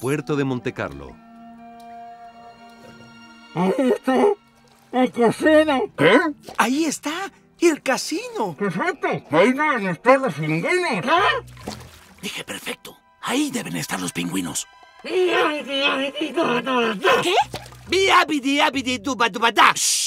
Puerto de Montecarlo. Ahí este está el casino. ¿Qué? Ahí está el casino. Perfecto. Ahí deben estar los pingüinos. ¿eh? Dije perfecto. Ahí deben estar los pingüinos. ¿Qué? Biabidi ah, abidi ah, duba duba. Shh.